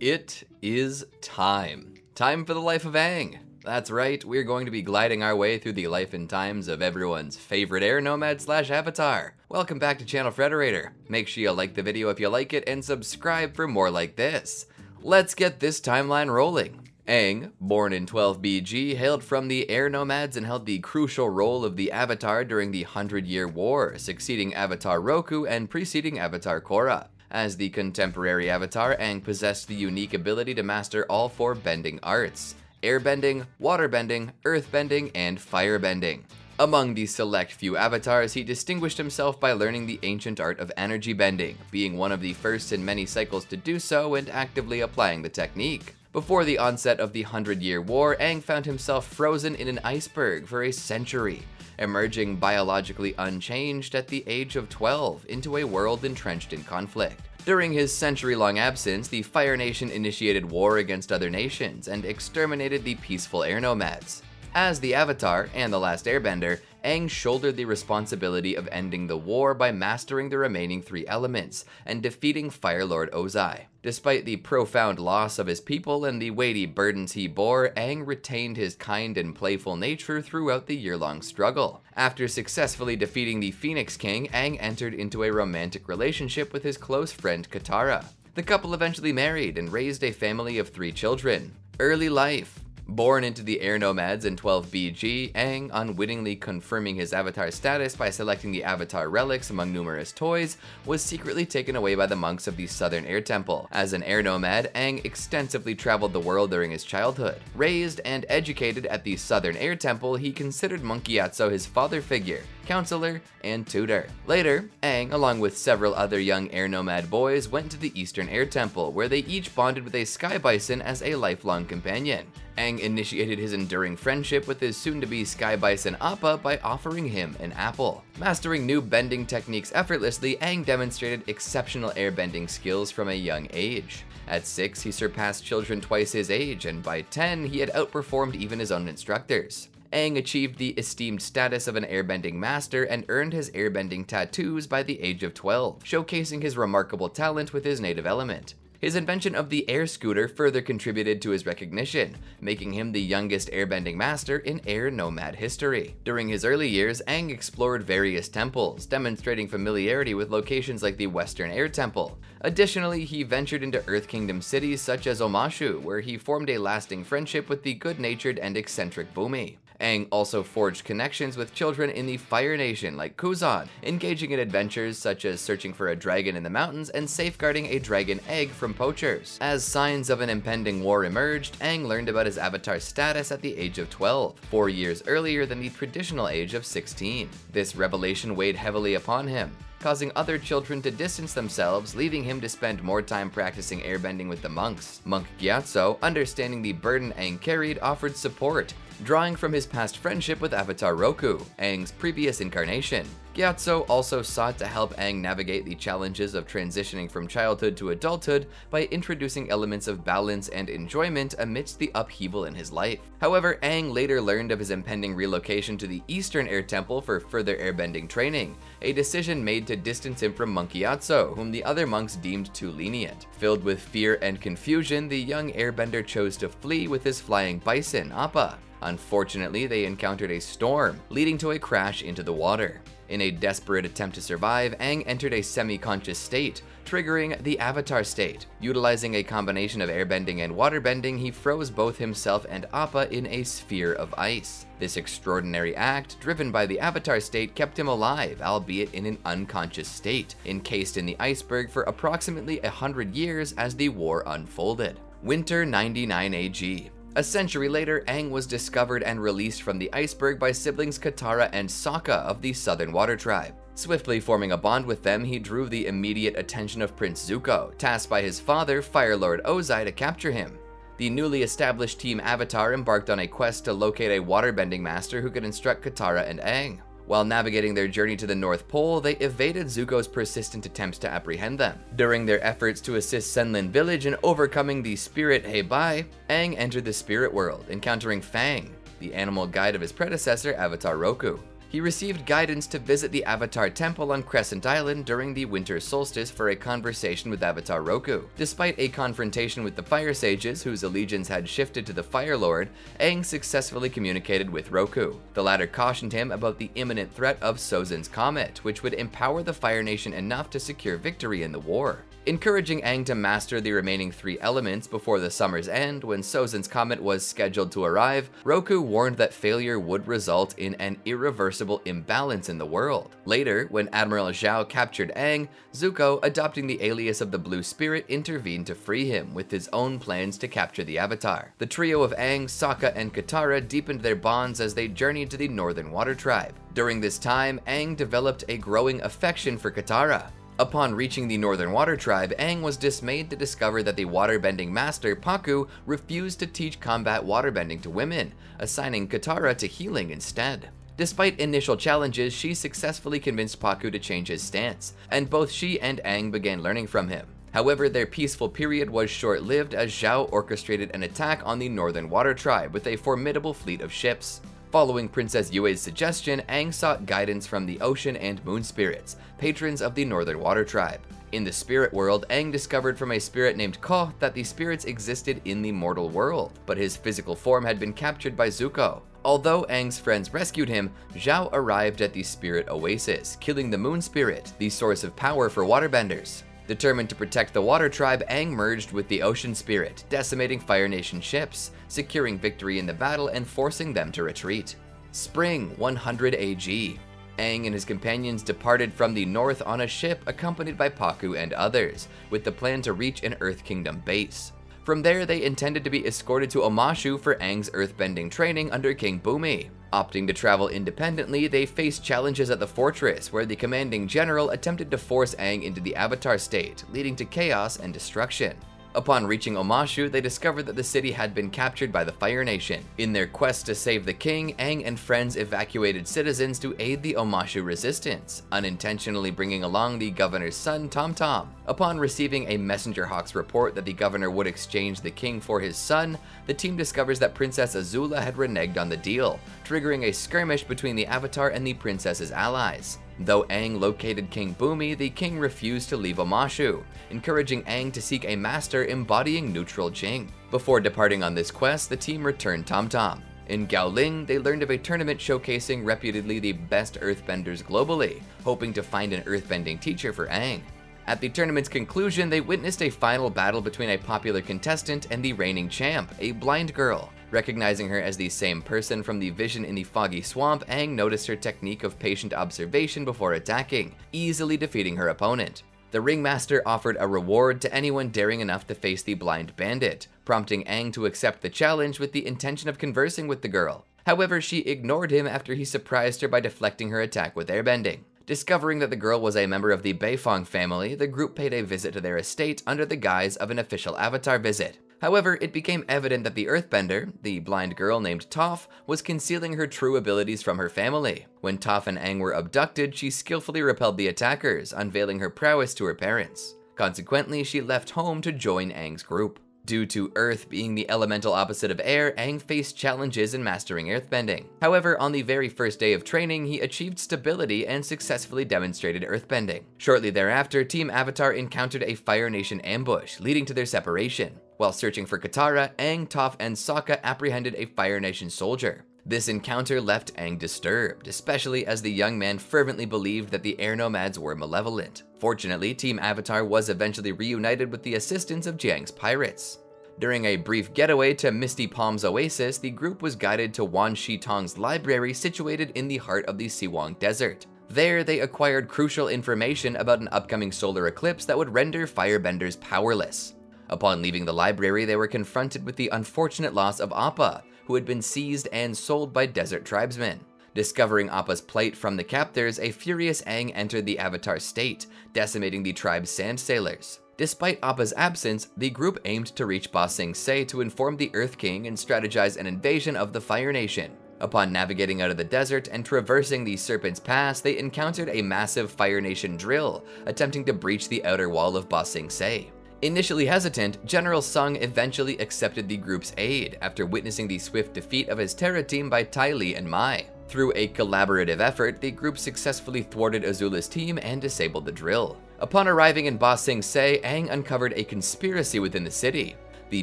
It is time. Time for the life of Aang. That's right, we're going to be gliding our way through the life and times of everyone's favorite air nomad slash avatar. Welcome back to Channel Frederator. Make sure you like the video if you like it and subscribe for more like this. Let's get this timeline rolling. Aang, born in 12 BG, hailed from the air nomads and held the crucial role of the Avatar during the Hundred Year War, succeeding Avatar Roku and preceding Avatar Korra. As the contemporary Avatar, Aang possessed the unique ability to master all four bending arts airbending, waterbending, earthbending, and firebending. Among the select few avatars, he distinguished himself by learning the ancient art of energy bending, being one of the first in many cycles to do so and actively applying the technique. Before the onset of the Hundred Year War, Aang found himself frozen in an iceberg for a century, emerging biologically unchanged at the age of 12 into a world entrenched in conflict. During his century-long absence, the Fire Nation initiated war against other nations and exterminated the peaceful air nomads. As the Avatar and the Last Airbender, Aang shouldered the responsibility of ending the war by mastering the remaining three elements and defeating Fire Lord Ozai. Despite the profound loss of his people and the weighty burdens he bore, Aang retained his kind and playful nature throughout the year-long struggle. After successfully defeating the Phoenix King, Aang entered into a romantic relationship with his close friend Katara. The couple eventually married and raised a family of three children. Early life Born into the air nomads in 12 BG, Aang, unwittingly confirming his avatar status by selecting the avatar relics among numerous toys, was secretly taken away by the monks of the Southern Air Temple. As an air nomad, Aang extensively traveled the world during his childhood. Raised and educated at the Southern Air Temple, he considered Monk Gyatso his father figure, counselor, and tutor. Later, Aang, along with several other young air nomad boys, went to the Eastern Air Temple, where they each bonded with a sky bison as a lifelong companion. Aang initiated his enduring friendship with his soon-to-be sky bison Appa by offering him an apple. Mastering new bending techniques effortlessly, Aang demonstrated exceptional airbending skills from a young age. At 6, he surpassed children twice his age, and by 10, he had outperformed even his own instructors. Aang achieved the esteemed status of an airbending master and earned his airbending tattoos by the age of 12, showcasing his remarkable talent with his native element. His invention of the air scooter further contributed to his recognition, making him the youngest airbending master in air nomad history. During his early years, Aang explored various temples, demonstrating familiarity with locations like the Western Air Temple. Additionally, he ventured into Earth Kingdom cities such as Omashu, where he formed a lasting friendship with the good-natured and eccentric Bumi. Aang also forged connections with children in the Fire Nation like Kuzon, engaging in adventures such as searching for a dragon in the mountains and safeguarding a dragon egg from poachers. As signs of an impending war emerged, Aang learned about his avatar status at the age of 12, four years earlier than the traditional age of 16. This revelation weighed heavily upon him, causing other children to distance themselves, leaving him to spend more time practicing airbending with the monks. Monk Gyatso, understanding the burden Aang carried, offered support, drawing from his past friendship with Avatar Roku, Aang's previous incarnation. Gyatso also sought to help Aang navigate the challenges of transitioning from childhood to adulthood by introducing elements of balance and enjoyment amidst the upheaval in his life. However, Aang later learned of his impending relocation to the Eastern Air Temple for further airbending training, a decision made to distance him from Monk Gyatso, whom the other monks deemed too lenient. Filled with fear and confusion, the young airbender chose to flee with his flying bison, Appa. Unfortunately, they encountered a storm, leading to a crash into the water. In a desperate attempt to survive, Aang entered a semi-conscious state, triggering the Avatar state. Utilizing a combination of airbending and waterbending, he froze both himself and Appa in a sphere of ice. This extraordinary act, driven by the Avatar state, kept him alive, albeit in an unconscious state, encased in the iceberg for approximately a hundred years as the war unfolded. Winter 99 AG. A century later, Aang was discovered and released from the iceberg by siblings Katara and Sokka of the Southern Water Tribe. Swiftly forming a bond with them, he drew the immediate attention of Prince Zuko, tasked by his father, Fire Lord Ozai, to capture him. The newly established Team Avatar embarked on a quest to locate a waterbending master who could instruct Katara and Aang. While navigating their journey to the North Pole, they evaded Zuko's persistent attempts to apprehend them. During their efforts to assist Senlin Village in overcoming the spirit Heibai, Aang entered the spirit world, encountering Fang, the animal guide of his predecessor Avatar Roku. He received guidance to visit the Avatar Temple on Crescent Island during the winter solstice for a conversation with Avatar Roku. Despite a confrontation with the Fire Sages, whose allegiance had shifted to the Fire Lord, Aang successfully communicated with Roku. The latter cautioned him about the imminent threat of Sozin's Comet, which would empower the Fire Nation enough to secure victory in the war encouraging Aang to master the remaining three elements before the summer's end when Sozin's comet was scheduled to arrive, Roku warned that failure would result in an irreversible imbalance in the world. Later, when Admiral Zhao captured Aang, Zuko, adopting the alias of the Blue Spirit, intervened to free him with his own plans to capture the Avatar. The trio of Aang, Sokka, and Katara deepened their bonds as they journeyed to the Northern Water Tribe. During this time, Aang developed a growing affection for Katara, Upon reaching the Northern Water Tribe, Aang was dismayed to discover that the waterbending master, Pakku, refused to teach combat waterbending to women, assigning Katara to healing instead. Despite initial challenges, she successfully convinced Pakku to change his stance, and both she and Aang began learning from him. However, their peaceful period was short-lived as Zhao orchestrated an attack on the Northern Water Tribe with a formidable fleet of ships. Following Princess Yue's suggestion, Aang sought guidance from the ocean and moon spirits, patrons of the Northern Water Tribe. In the spirit world, Aang discovered from a spirit named Koh that the spirits existed in the mortal world, but his physical form had been captured by Zuko. Although Aang's friends rescued him, Zhao arrived at the spirit oasis, killing the moon spirit, the source of power for waterbenders. Determined to protect the Water Tribe, Aang merged with the Ocean Spirit, decimating Fire Nation ships, securing victory in the battle and forcing them to retreat. Spring 100 AG. Aang and his companions departed from the north on a ship accompanied by Pakku and others, with the plan to reach an Earth Kingdom base. From there, they intended to be escorted to Omashu for Aang's earthbending training under King Bumi. Opting to travel independently, they faced challenges at the fortress, where the commanding general attempted to force Aang into the Avatar state, leading to chaos and destruction. Upon reaching Omashu, they discovered that the city had been captured by the Fire Nation. In their quest to save the king, Aang and friends evacuated citizens to aid the Omashu resistance, unintentionally bringing along the governor's son, Tom Tom. Upon receiving a Messenger Hawk's report that the governor would exchange the king for his son, the team discovers that Princess Azula had reneged on the deal, triggering a skirmish between the Avatar and the princess's allies. Though Aang located King Bumi, the king refused to leave Omashu, encouraging Aang to seek a master embodying neutral Jing. Before departing on this quest, the team returned Tom Tom. In Gaoling, they learned of a tournament showcasing reputedly the best earthbenders globally, hoping to find an earthbending teacher for Aang. At the tournament's conclusion, they witnessed a final battle between a popular contestant and the reigning champ, a blind girl. Recognizing her as the same person from the vision in the foggy swamp, Aang noticed her technique of patient observation before attacking, easily defeating her opponent. The ringmaster offered a reward to anyone daring enough to face the blind bandit, prompting Aang to accept the challenge with the intention of conversing with the girl. However, she ignored him after he surprised her by deflecting her attack with airbending. Discovering that the girl was a member of the Beifong family, the group paid a visit to their estate under the guise of an official avatar visit. However, it became evident that the Earthbender, the blind girl named Toph, was concealing her true abilities from her family. When Toph and Aang were abducted, she skillfully repelled the attackers, unveiling her prowess to her parents. Consequently, she left home to join Aang's group. Due to Earth being the elemental opposite of air, Aang faced challenges in mastering earthbending. However, on the very first day of training, he achieved stability and successfully demonstrated earthbending. Shortly thereafter, Team Avatar encountered a Fire Nation ambush, leading to their separation. While searching for Katara, Aang, Toph, and Sokka apprehended a Fire Nation soldier. This encounter left Aang disturbed, especially as the young man fervently believed that the air nomads were malevolent. Fortunately, Team Avatar was eventually reunited with the assistance of Jiang's pirates. During a brief getaway to Misty Palms Oasis, the group was guided to Wan Shi Tong's library situated in the heart of the Si Wong Desert. There, they acquired crucial information about an upcoming solar eclipse that would render firebenders powerless. Upon leaving the library, they were confronted with the unfortunate loss of Appa, who had been seized and sold by desert tribesmen. Discovering Appa's plight from the captors, a furious Aang entered the Avatar state, decimating the tribe's sand sailors. Despite Appa's absence, the group aimed to reach Ba Sing Se to inform the Earth King and strategize an invasion of the Fire Nation. Upon navigating out of the desert and traversing the Serpent's Pass, they encountered a massive Fire Nation drill, attempting to breach the outer wall of Ba Sing Se. Initially hesitant, General Sung eventually accepted the group's aid after witnessing the swift defeat of his Terra team by Ty Lee and Mai. Through a collaborative effort, the group successfully thwarted Azula's team and disabled the drill. Upon arriving in Ba Sing Se, Aang uncovered a conspiracy within the city. The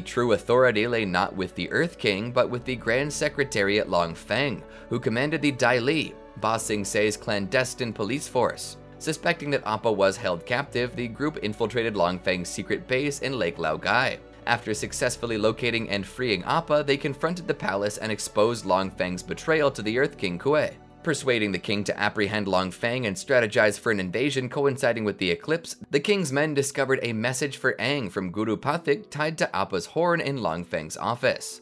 true authority lay not with the Earth King, but with the Grand Secretariat Long Feng, who commanded the Dai Li, Ba Sing Se's clandestine police force. Suspecting that Appa was held captive, the group infiltrated Long Feng's secret base in Lake Laogai. After successfully locating and freeing Appa, they confronted the palace and exposed Long Feng's betrayal to the Earth King Kuei. Persuading the king to apprehend Long Feng and strategize for an invasion coinciding with the eclipse, the king's men discovered a message for Aang from Guru Pathik tied to Appa's horn in Long Feng's office.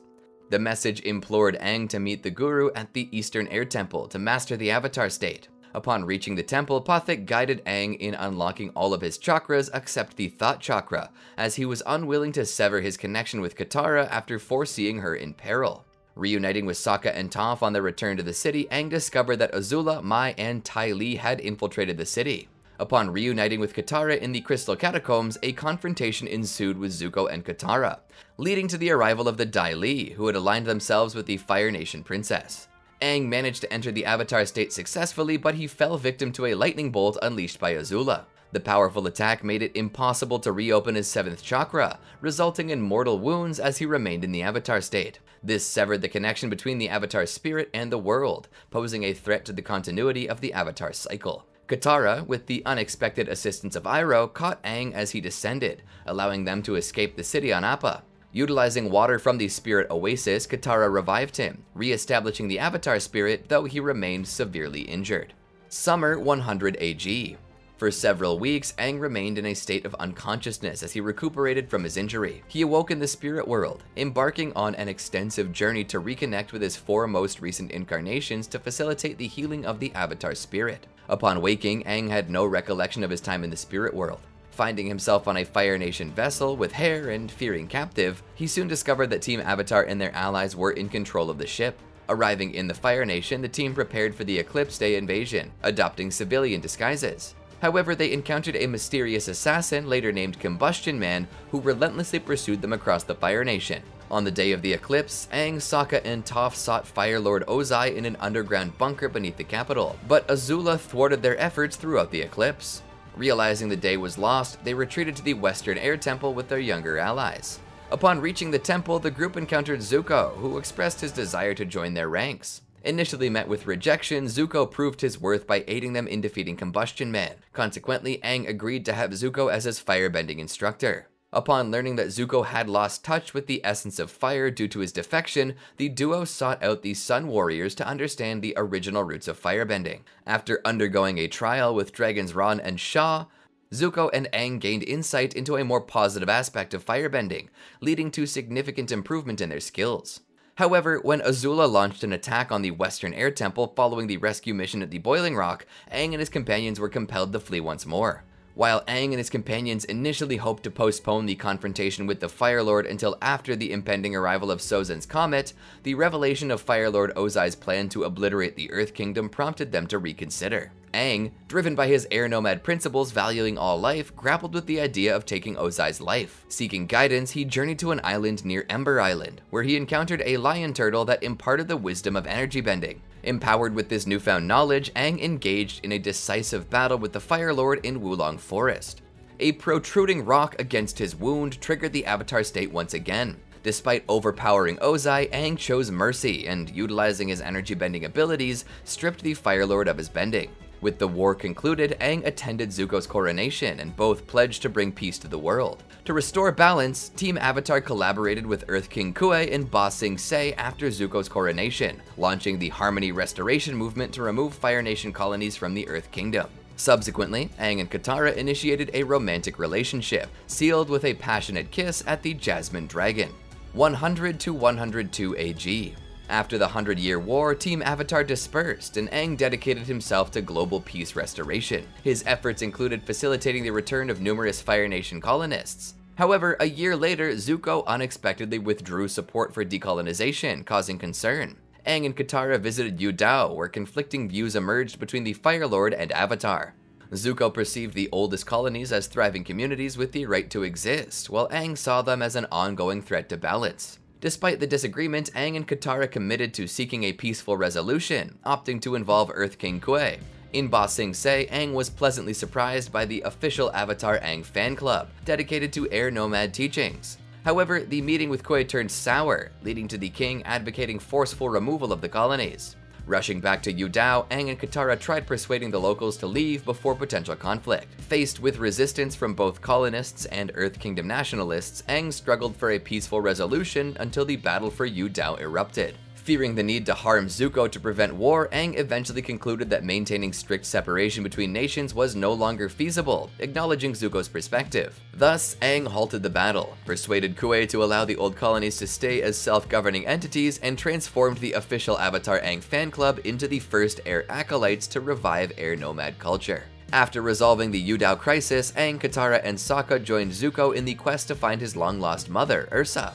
The message implored Aang to meet the Guru at the Eastern Air Temple to master the Avatar state. Upon reaching the temple, Pathik guided Aang in unlocking all of his chakras except the Thought Chakra, as he was unwilling to sever his connection with Katara after foreseeing her in peril. Reuniting with Sokka and Toph on their return to the city, Aang discovered that Azula, Mai, and Ty Lee had infiltrated the city. Upon reuniting with Katara in the Crystal Catacombs, a confrontation ensued with Zuko and Katara, leading to the arrival of the Dai Li, who had aligned themselves with the Fire Nation princess. Aang managed to enter the Avatar state successfully, but he fell victim to a lightning bolt unleashed by Azula. The powerful attack made it impossible to reopen his 7th chakra, resulting in mortal wounds as he remained in the Avatar state. This severed the connection between the Avatar spirit and the world, posing a threat to the continuity of the Avatar cycle. Katara, with the unexpected assistance of Iroh, caught Aang as he descended, allowing them to escape the city on Appa. Utilizing water from the spirit oasis, Katara revived him, re-establishing the Avatar spirit, though he remained severely injured. Summer 100 AG. For several weeks, Aang remained in a state of unconsciousness as he recuperated from his injury. He awoke in the spirit world, embarking on an extensive journey to reconnect with his four most recent incarnations to facilitate the healing of the Avatar spirit. Upon waking, Aang had no recollection of his time in the spirit world. Finding himself on a Fire Nation vessel with Hair and fearing captive, he soon discovered that Team Avatar and their allies were in control of the ship. Arriving in the Fire Nation, the team prepared for the Eclipse Day invasion, adopting civilian disguises. However, they encountered a mysterious assassin, later named Combustion Man, who relentlessly pursued them across the Fire Nation. On the day of the eclipse, Aang, Sokka, and Toph sought Fire Lord Ozai in an underground bunker beneath the capital, but Azula thwarted their efforts throughout the eclipse. Realizing the day was lost, they retreated to the Western Air Temple with their younger allies. Upon reaching the temple, the group encountered Zuko, who expressed his desire to join their ranks. Initially met with rejection, Zuko proved his worth by aiding them in defeating Combustion Man. Consequently, Aang agreed to have Zuko as his firebending instructor. Upon learning that Zuko had lost touch with the essence of fire due to his defection, the duo sought out the Sun Warriors to understand the original roots of firebending. After undergoing a trial with Dragons Ran and Shaw, Zuko and Aang gained insight into a more positive aspect of firebending, leading to significant improvement in their skills. However, when Azula launched an attack on the Western Air Temple following the rescue mission at the Boiling Rock, Aang and his companions were compelled to flee once more. While Aang and his companions initially hoped to postpone the confrontation with the Fire Lord until after the impending arrival of Sozin's comet, the revelation of Fire Lord Ozai's plan to obliterate the Earth Kingdom prompted them to reconsider. Aang, driven by his air nomad principles valuing all life, grappled with the idea of taking Ozai's life. Seeking guidance, he journeyed to an island near Ember Island, where he encountered a lion turtle that imparted the wisdom of energy bending. Empowered with this newfound knowledge, Aang engaged in a decisive battle with the Fire Lord in Wulong Forest. A protruding rock against his wound triggered the Avatar state once again. Despite overpowering Ozai, Aang chose mercy and, utilizing his energy bending abilities, stripped the Fire Lord of his bending. With the war concluded, Aang attended Zuko's coronation and both pledged to bring peace to the world. To restore balance, Team Avatar collaborated with Earth King Kuei and Ba Sing Se after Zuko's coronation, launching the Harmony Restoration movement to remove Fire Nation colonies from the Earth Kingdom. Subsequently, Aang and Katara initiated a romantic relationship, sealed with a passionate kiss at the Jasmine Dragon. 100 to 102 AG. After the Hundred Year War, Team Avatar dispersed, and Aang dedicated himself to global peace restoration. His efforts included facilitating the return of numerous Fire Nation colonists. However, a year later, Zuko unexpectedly withdrew support for decolonization, causing concern. Aang and Katara visited Yu Dao, where conflicting views emerged between the Fire Lord and Avatar. Zuko perceived the oldest colonies as thriving communities with the right to exist, while Aang saw them as an ongoing threat to balance. Despite the disagreement, Aang and Katara committed to seeking a peaceful resolution, opting to involve Earth King Kuei. In Ba Sing Se, Aang was pleasantly surprised by the official Avatar Aang fan club, dedicated to air nomad teachings. However, the meeting with Kuei turned sour, leading to the king advocating forceful removal of the colonies. Rushing back to Yu Dao, Aang and Katara tried persuading the locals to leave before potential conflict. Faced with resistance from both colonists and Earth Kingdom nationalists, Aang struggled for a peaceful resolution until the battle for Yu Dao erupted. Fearing the need to harm Zuko to prevent war, Aang eventually concluded that maintaining strict separation between nations was no longer feasible, acknowledging Zuko's perspective. Thus, Aang halted the battle, persuaded Kuei to allow the old colonies to stay as self-governing entities, and transformed the official Avatar Aang fan club into the first air acolytes to revive air nomad culture. After resolving the Yu Dao crisis, Aang, Katara, and Sokka joined Zuko in the quest to find his long-lost mother, Ursa.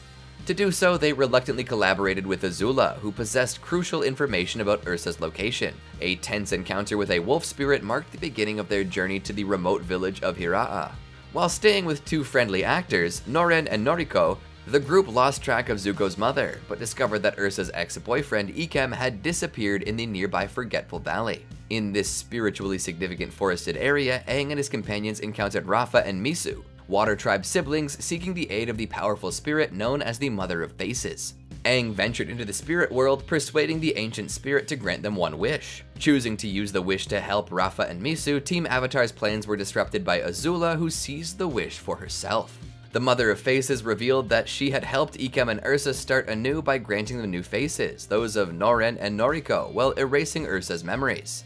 To do so, they reluctantly collaborated with Azula, who possessed crucial information about Ursa's location. A tense encounter with a wolf spirit marked the beginning of their journey to the remote village of Hira'a. While staying with two friendly actors, Noren and Noriko, the group lost track of Zuko's mother, but discovered that Ursa's ex-boyfriend Ikem had disappeared in the nearby Forgetful Valley. In this spiritually significant forested area, Aang and his companions encountered Rafa and Misu, Water Tribe siblings seeking the aid of the powerful spirit known as the Mother of Faces. Aang ventured into the spirit world, persuading the ancient spirit to grant them one wish. Choosing to use the wish to help Rafa and Misu, Team Avatar's plans were disrupted by Azula, who seized the wish for herself. The Mother of Faces revealed that she had helped Ikem and Ursa start anew by granting them new faces, those of Noren and Noriko, while erasing Ursa's memories.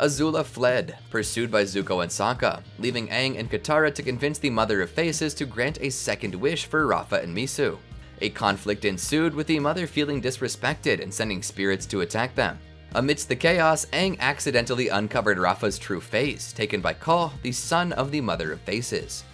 Azula fled, pursued by Zuko and Sokka, leaving Aang and Katara to convince the Mother of Faces to grant a second wish for Rafa and Misu. A conflict ensued with the mother feeling disrespected and sending spirits to attack them. Amidst the chaos, Aang accidentally uncovered Rafa's true face, taken by Koh, the son of the Mother of Faces.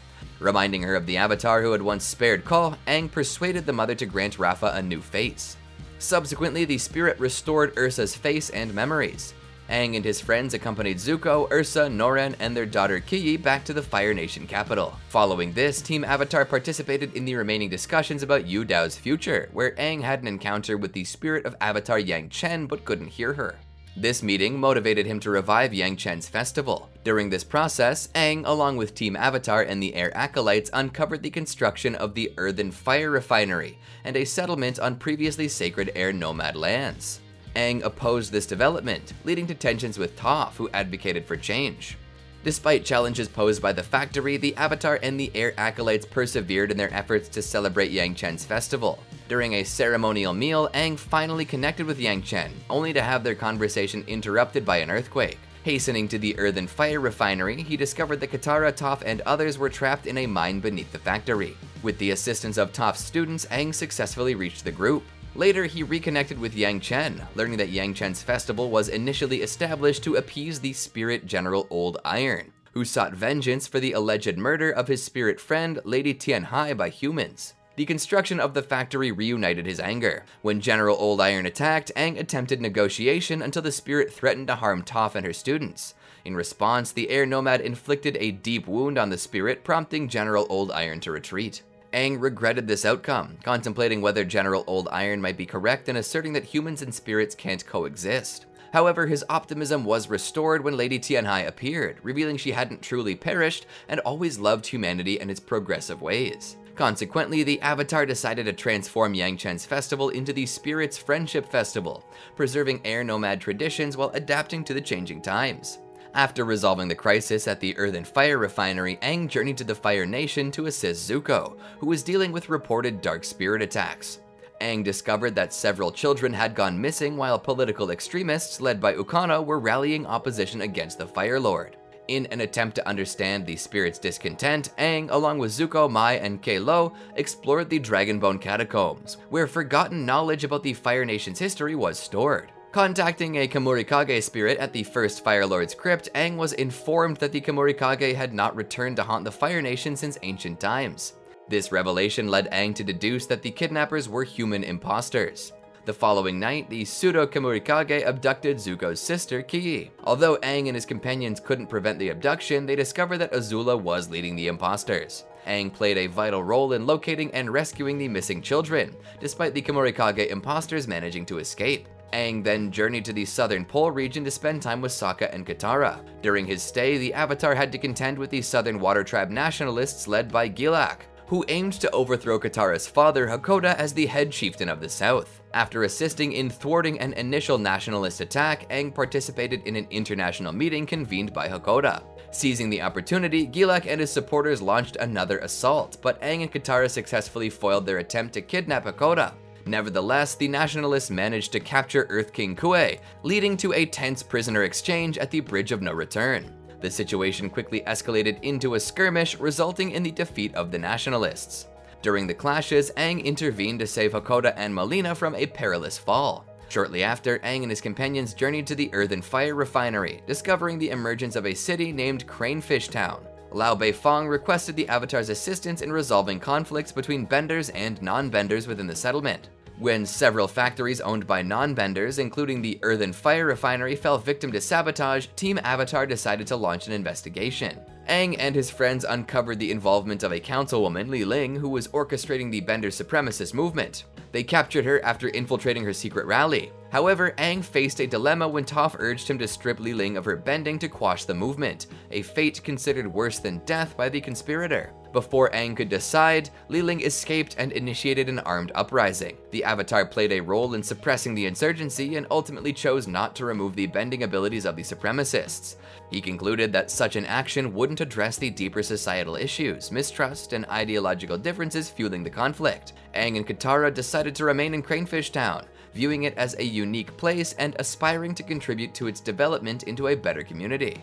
Reminding her of the Avatar who had once spared Koh, Aang persuaded the mother to grant Rafa a new face. Subsequently, the spirit restored Ursa's face and memories. Aang and his friends accompanied Zuko, Ursa, Noren, and their daughter Kiyi back to the Fire Nation capital. Following this, Team Avatar participated in the remaining discussions about Yu Dao's future, where Aang had an encounter with the spirit of Avatar Yang Chen but couldn't hear her. This meeting motivated him to revive Yang Chen's festival. During this process, Aang, along with Team Avatar and the Air Acolytes, uncovered the construction of the Earthen Fire Refinery and a settlement on previously sacred air nomad lands. Aang opposed this development, leading to tensions with Toph, who advocated for change. Despite challenges posed by the factory, the Avatar and the Air Acolytes persevered in their efforts to celebrate Yang Chen's festival. During a ceremonial meal, Aang finally connected with Yang Chen, only to have their conversation interrupted by an earthquake. Hastening to the earthen fire refinery, he discovered that Katara, Toph, and others were trapped in a mine beneath the factory. With the assistance of Toph's students, Aang successfully reached the group. Later, he reconnected with Yang Chen, learning that Yang Chen's festival was initially established to appease the spirit General Old Iron, who sought vengeance for the alleged murder of his spirit friend, Lady Tienhai, by humans. The construction of the factory reunited his anger. When General Old Iron attacked, Aang attempted negotiation until the spirit threatened to harm Toph and her students. In response, the air nomad inflicted a deep wound on the spirit, prompting General Old Iron to retreat. Aang regretted this outcome, contemplating whether General Old Iron might be correct in asserting that humans and spirits can't coexist. However, his optimism was restored when Lady Tienhai appeared, revealing she hadn't truly perished and always loved humanity and its progressive ways. Consequently, the Avatar decided to transform Yangchen's festival into the Spirits Friendship Festival, preserving air nomad traditions while adapting to the changing times. After resolving the crisis at the Earthen Fire Refinery, Aang journeyed to the Fire Nation to assist Zuko, who was dealing with reported dark spirit attacks. Aang discovered that several children had gone missing while political extremists led by Ukano were rallying opposition against the Fire Lord. In an attempt to understand the spirit's discontent, Aang, along with Zuko, Mai, and Lo, explored the Dragonbone Catacombs, where forgotten knowledge about the Fire Nation's history was stored. Contacting a Kemurikage spirit at the first Fire Lord's crypt, Aang was informed that the Kemurikage had not returned to haunt the Fire Nation since ancient times. This revelation led Aang to deduce that the kidnappers were human imposters. The following night, the pseudo Kemurikage abducted Zuko's sister, Kiyi. Although Aang and his companions couldn't prevent the abduction, they discovered that Azula was leading the imposters. Aang played a vital role in locating and rescuing the missing children, despite the Kemurikage imposters managing to escape. Aang then journeyed to the southern pole region to spend time with Sokka and Katara. During his stay, the Avatar had to contend with the southern water tribe nationalists led by Gilak, who aimed to overthrow Katara's father, Hakoda, as the head chieftain of the south. After assisting in thwarting an initial nationalist attack, Aang participated in an international meeting convened by Hakoda. Seizing the opportunity, Gilak and his supporters launched another assault, but Aang and Katara successfully foiled their attempt to kidnap Hakoda. Nevertheless, the nationalists managed to capture Earth King Kuei, leading to a tense prisoner exchange at the Bridge of No Return. The situation quickly escalated into a skirmish, resulting in the defeat of the nationalists. During the clashes, Aang intervened to save Hakoda and Malina from a perilous fall. Shortly after, Aang and his companions journeyed to the Earthen Fire Refinery, discovering the emergence of a city named Cranefish Town. Lao Beifong requested the Avatar's assistance in resolving conflicts between benders and non-benders within the settlement. When several factories owned by non-benders, including the Earthen Fire Refinery, fell victim to sabotage, Team Avatar decided to launch an investigation. Aang and his friends uncovered the involvement of a councilwoman, Li Ling, who was orchestrating the Bender supremacist movement. They captured her after infiltrating her secret rally. However, Aang faced a dilemma when Toph urged him to strip Li Ling of her bending to quash the movement, a fate considered worse than death by the conspirator. Before Aang could decide, Li Ling escaped and initiated an armed uprising. The Avatar played a role in suppressing the insurgency and ultimately chose not to remove the bending abilities of the supremacists. He concluded that such an action wouldn't address the deeper societal issues, mistrust, and ideological differences fueling the conflict. Aang and Katara decided to remain in Cranefish Town, viewing it as a unique place and aspiring to contribute to its development into a better community.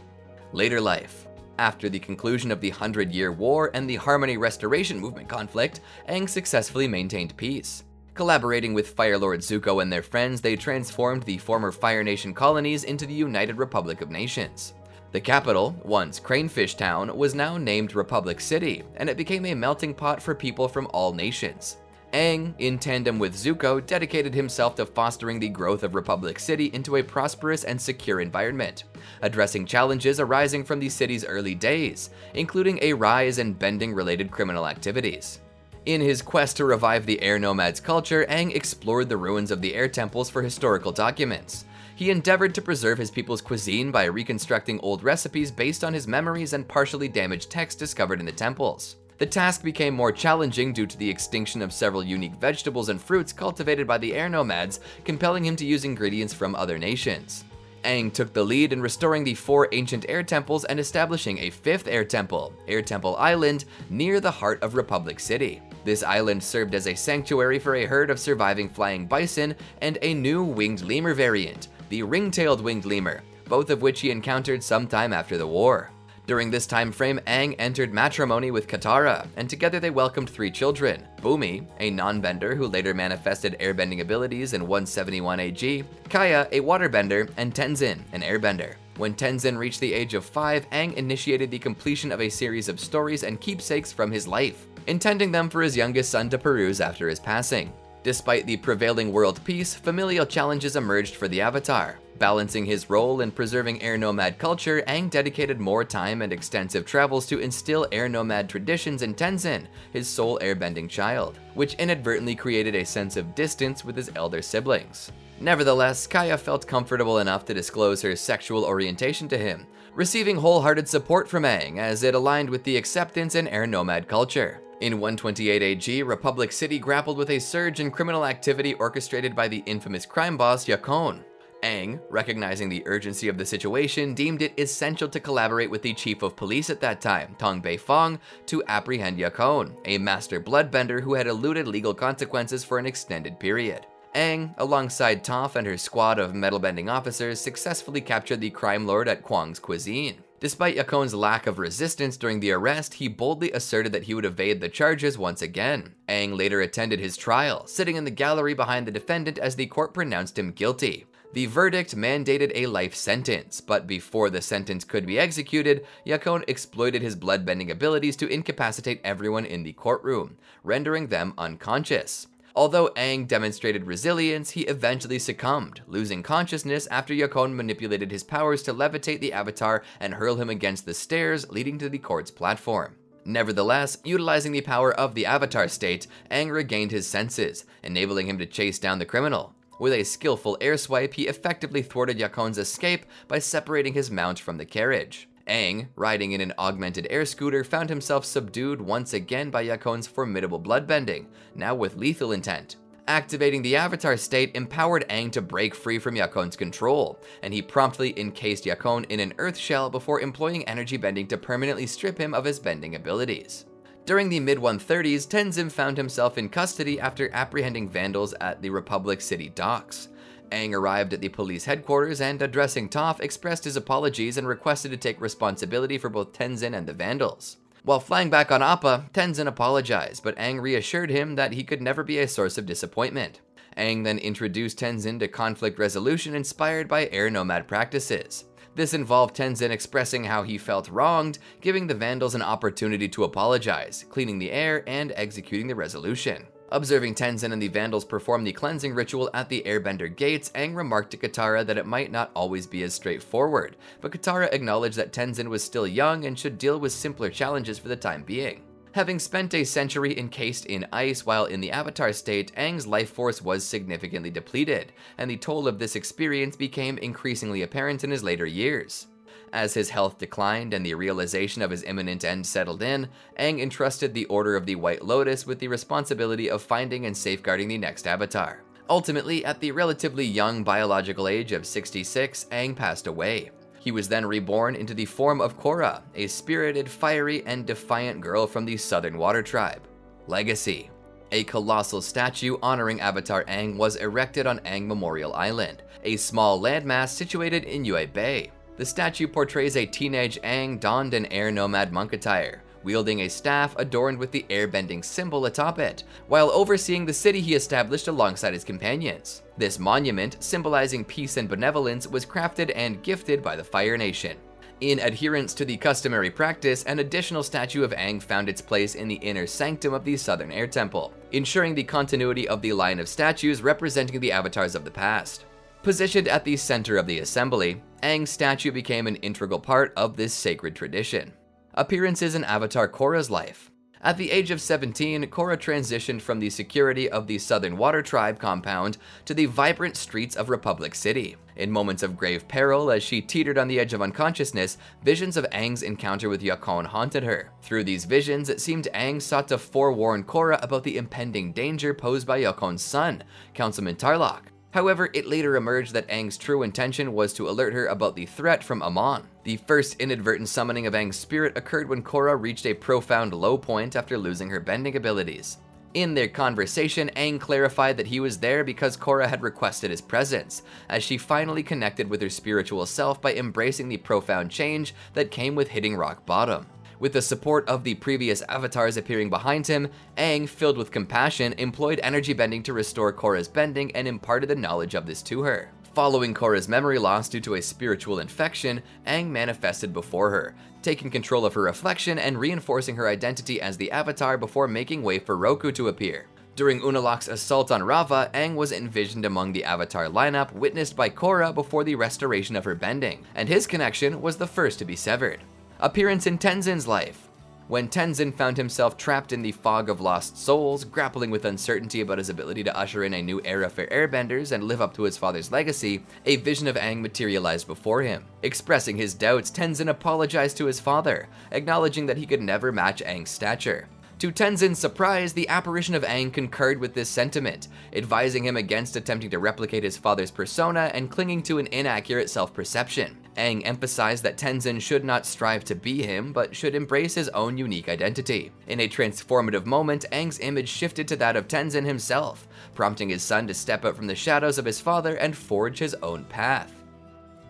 Later life. After the conclusion of the Hundred Year War and the Harmony Restoration Movement conflict, Aang successfully maintained peace. Collaborating with Fire Lord Zuko and their friends, they transformed the former Fire Nation colonies into the United Republic of Nations. The capital, once Cranefish Town, was now named Republic City, and it became a melting pot for people from all nations. Aang, in tandem with Zuko, dedicated himself to fostering the growth of Republic City into a prosperous and secure environment, addressing challenges arising from the city's early days, including a rise in bending-related criminal activities. In his quest to revive the air nomads culture, Aang explored the ruins of the air temples for historical documents. He endeavored to preserve his people's cuisine by reconstructing old recipes based on his memories and partially damaged texts discovered in the temples. The task became more challenging due to the extinction of several unique vegetables and fruits cultivated by the air nomads, compelling him to use ingredients from other nations. Aang took the lead in restoring the four ancient air temples and establishing a fifth air temple, Air Temple Island, near the heart of Republic City. This island served as a sanctuary for a herd of surviving flying bison and a new winged lemur variant, the ring-tailed winged lemur, both of which he encountered sometime after the war. During this time frame, Aang entered matrimony with Katara, and together they welcomed three children, Bumi, a non-bender who later manifested airbending abilities in 171 AG, Kya, a waterbender, and Tenzin, an airbender. When Tenzin reached the age of 5, Aang initiated the completion of a series of stories and keepsakes from his life, intending them for his youngest son to peruse after his passing. Despite the prevailing world peace, familial challenges emerged for the Avatar. Balancing his role in preserving air nomad culture, Aang dedicated more time and extensive travels to instill air nomad traditions in Tenzin, his sole airbending child, which inadvertently created a sense of distance with his elder siblings. Nevertheless, Kya felt comfortable enough to disclose her sexual orientation to him, receiving wholehearted support from Aang as it aligned with the acceptance in air nomad culture. In 128 AG, Republic City grappled with a surge in criminal activity orchestrated by the infamous crime boss Yakone. Aang, recognizing the urgency of the situation, deemed it essential to collaborate with the chief of police at that time, Toph Beifong, to apprehend Yakone, a master bloodbender who had eluded legal consequences for an extended period. Aang, alongside Toph and her squad of metal-bending officers, successfully captured the crime lord at Kwong's cuisine. Despite Yakone's lack of resistance during the arrest, he boldly asserted that he would evade the charges once again. Aang later attended his trial, sitting in the gallery behind the defendant as the court pronounced him guilty. The verdict mandated a life sentence, but before the sentence could be executed, Yakone exploited his bloodbending abilities to incapacitate everyone in the courtroom, rendering them unconscious. Although Aang demonstrated resilience, he eventually succumbed, losing consciousness after Yakone manipulated his powers to levitate the Avatar and hurl him against the stairs leading to the court's platform. Nevertheless, utilizing the power of the Avatar state, Aang regained his senses, enabling him to chase down the criminal. With a skillful air swipe, he effectively thwarted Yakone's escape by separating his mount from the carriage. Aang, riding in an augmented air scooter, found himself subdued once again by Yakone's formidable bloodbending, now with lethal intent. Activating the Avatar state empowered Aang to break free from Yakone's control, and he promptly encased Yakone in an earth shell before employing energy bending to permanently strip him of his bending abilities. During the mid-130s, Tenzin found himself in custody after apprehending vandals at the Republic City docks. Aang arrived at the police headquarters and, addressing Toph, expressed his apologies and requested to take responsibility for both Tenzin and the Vandals. While flying back on Appa, Tenzin apologized, but Aang reassured him that he could never be a source of disappointment. Aang then introduced Tenzin to conflict resolution inspired by air nomad practices. This involved Tenzin expressing how he felt wronged, giving the Vandals an opportunity to apologize, cleaning the air, and executing the resolution. Observing Tenzin and the Vandals perform the cleansing ritual at the Airbender gates, Aang remarked to Katara that it might not always be as straightforward, but Katara acknowledged that Tenzin was still young and should deal with simpler challenges for the time being. Having spent a century encased in ice while in the Avatar state, Aang's life force was significantly depleted, and the toll of this experience became increasingly apparent in his later years. As his health declined and the realization of his imminent end settled in, Aang entrusted the Order of the White Lotus with the responsibility of finding and safeguarding the next Avatar. Ultimately, at the relatively young biological age of 66, Aang passed away. He was then reborn into the form of Korra, a spirited, fiery, and defiant girl from the Southern Water Tribe. Legacy A colossal statue honoring Avatar Aang was erected on Aang Memorial Island, a small landmass situated in Yue Bay. The statue portrays a teenage Aang donned in air nomad monk attire, wielding a staff adorned with the airbending symbol atop it, while overseeing the city he established alongside his companions. This monument, symbolizing peace and benevolence, was crafted and gifted by the Fire Nation. In adherence to the customary practice, an additional statue of Aang found its place in the inner sanctum of the Southern Air Temple, ensuring the continuity of the line of statues representing the avatars of the past. Positioned at the center of the assembly, Aang's statue became an integral part of this sacred tradition. Appearances in Avatar Korra's life. At the age of 17, Korra transitioned from the security of the Southern Water Tribe compound to the vibrant streets of Republic City. In moments of grave peril, as she teetered on the edge of unconsciousness, visions of Aang's encounter with Yakone haunted her. Through these visions, it seemed Aang sought to forewarn Korra about the impending danger posed by Yakone's son, Councilman Tarlok. However, it later emerged that Aang's true intention was to alert her about the threat from Amon. The first inadvertent summoning of Aang's spirit occurred when Korra reached a profound low point after losing her bending abilities. In their conversation, Aang clarified that he was there because Korra had requested his presence, as she finally connected with her spiritual self by embracing the profound change that came with hitting rock bottom. With the support of the previous avatars appearing behind him, Aang, filled with compassion, employed energy bending to restore Korra's bending and imparted the knowledge of this to her. Following Korra's memory loss due to a spiritual infection, Aang manifested before her, taking control of her reflection and reinforcing her identity as the Avatar before making way for Roku to appear. During Unalaq's assault on Raava, Aang was envisioned among the Avatar lineup witnessed by Korra before the restoration of her bending, and his connection was the first to be severed. Appearance in Tenzin's life. When Tenzin found himself trapped in the fog of lost souls, grappling with uncertainty about his ability to usher in a new era for airbenders and live up to his father's legacy, a vision of Aang materialized before him. Expressing his doubts, Tenzin apologized to his father, acknowledging that he could never match Aang's stature. To Tenzin's surprise, the apparition of Aang concurred with this sentiment, advising him against attempting to replicate his father's persona and clinging to an inaccurate self-perception. Aang emphasized that Tenzin should not strive to be him, but should embrace his own unique identity. In a transformative moment, Aang's image shifted to that of Tenzin himself, prompting his son to step out from the shadows of his father and forge his own path.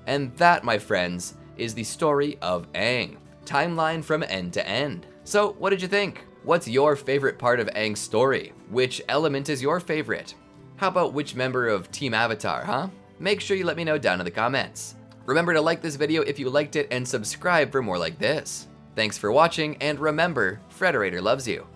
And that, my friends, is the story of Aang. Timeline from end to end. So, what did you think? What's your favorite part of Aang's story? Which element is your favorite? How about which member of Team Avatar, huh? Make sure you let me know down in the comments. Remember to like this video if you liked it and subscribe for more like this. Thanks for watching, and remember, Frederator loves you.